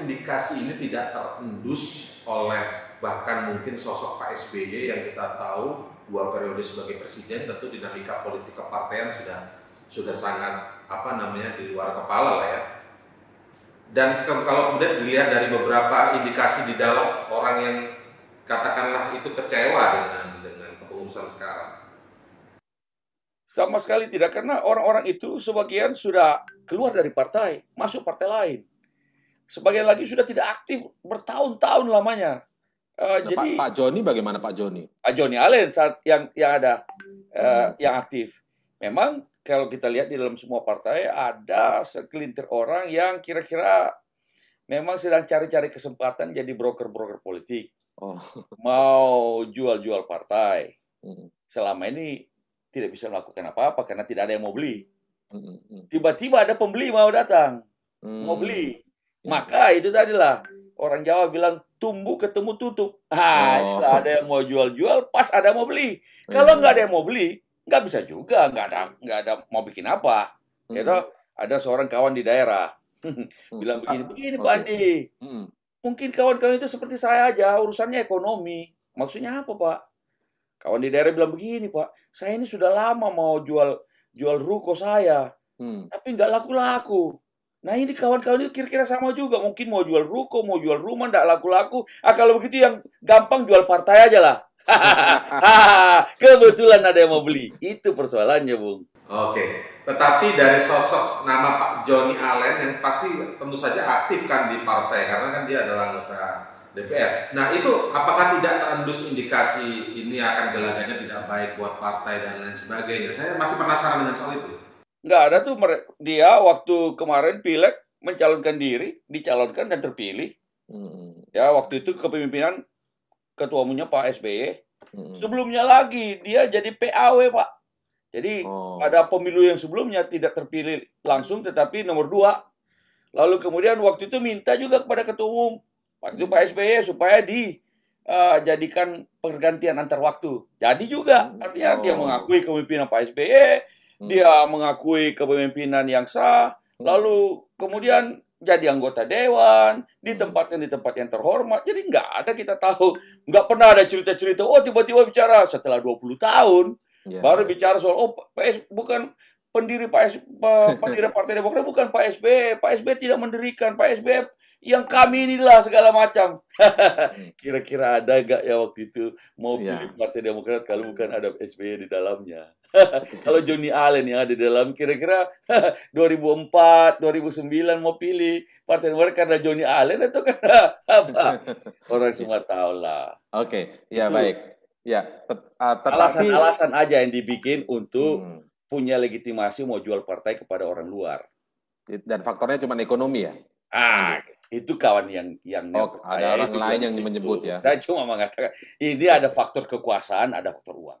indikasi ini tidak terendus oleh bahkan mungkin sosok Pak SBY yang kita tahu dua periode sebagai presiden tentu dinamika politik kepartean sudah sudah sangat apa namanya di luar kepala lah ya. Dan kalau kemudian dilihat dari beberapa indikasi di dalam orang yang katakanlah itu kecewa dengan dengan kepengurusan sekarang. Sama sekali tidak karena orang-orang itu sebagian sudah keluar dari partai, masuk partai lain. Sebagian lagi sudah tidak aktif bertahun-tahun lamanya. Uh, nah, jadi Pak, Pak Joni bagaimana Pak Joni? Pak Joni Allen saat yang yang ada uh, hmm. yang aktif. Memang kalau kita lihat di dalam semua partai ada segelintir orang yang kira-kira memang sedang cari-cari kesempatan jadi broker-broker politik. Oh. Mau jual-jual partai. Hmm. Selama ini tidak bisa melakukan apa-apa karena tidak ada yang mau beli. Hmm, hmm, Tiba-tiba ada pembeli mau datang, mau beli. Maka itu tadilah orang Jawa bilang tumbuh ketemu tutup. Ah, oh. ada yang mau jual-jual, pas ada yang mau beli. Kalau nggak ada yang mau beli, nggak bisa juga, nggak ada nggak ada mau bikin apa. Hmm. Gitu. Ada seorang kawan di daerah bilang begini, begini Pak Andi. Hmm. Mungkin kawan-kawan itu seperti saya aja, urusannya ekonomi. Maksudnya apa Pak? Kawan di daerah bilang begini Pak, saya ini sudah lama mau jual jual ruko saya, hmm. tapi nggak laku-laku. Nah ini kawan-kawan itu kira-kira sama juga. Mungkin mau jual ruko, mau jual rumah, tidak laku-laku. Ah kalau begitu yang gampang jual partai aja lah. Kebetulan ada yang mau beli. Itu persoalannya, Bung. Oke. Tetapi dari sosok nama Pak Joni Allen yang pasti tentu saja aktif kan di partai karena kan dia adalah anggota DPR. Nah itu apakah tidak terendus indikasi ini akan gelagatnya tidak baik buat partai dan lain sebagainya? Saya masih penasaran dengan soal itu nggak ada tuh dia waktu kemarin pileg mencalonkan diri, dicalonkan dan terpilih. Hmm. Ya waktu itu kepemimpinan ketua umumnya Pak SBY. Hmm. Sebelumnya lagi dia jadi PAW Pak. Jadi oh. ada pemilu yang sebelumnya tidak terpilih langsung tetapi nomor dua. Lalu kemudian waktu itu minta juga kepada ketua umum waktu itu Pak SBY supaya di uh, jadikan pergantian antar waktu. Jadi juga artinya oh. dia mengakui kepemimpinan Pak SBY, Hmm. Dia mengakui kepemimpinan yang sah, hmm. lalu kemudian jadi anggota dewan, ditempatkan di tempat yang terhormat. Jadi nggak ada kita tahu, nggak pernah ada cerita-cerita, oh tiba-tiba bicara setelah 20 tahun, yeah. baru bicara soal, oh PS bukan pendiri PS, pendiri Partai Demokrat bukan Pak SB, Pak SB tidak mendirikan, Pak SB yang kami inilah segala macam. Kira-kira ada gak ya waktu itu mau yeah. pilih Partai Demokrat kalau bukan ada SBY di dalamnya? Kalau Johnny Allen yang ada di dalam kira-kira 2004, 2009 mau pilih Partai Demokrat karena Johnny Allen atau karena apa? Orang semua tahu lah. Oke, okay. ya Itu. baik. Ya, uh, alasan-alasan aja yang dibikin untuk hmm. punya legitimasi mau jual partai kepada orang luar. Dan faktornya cuma ekonomi ya? Ah, itu kawan yang yang oh, ada orang lain yang menyebut ya. Saya cuma mengatakan ini ada faktor kekuasaan, ada faktor uang.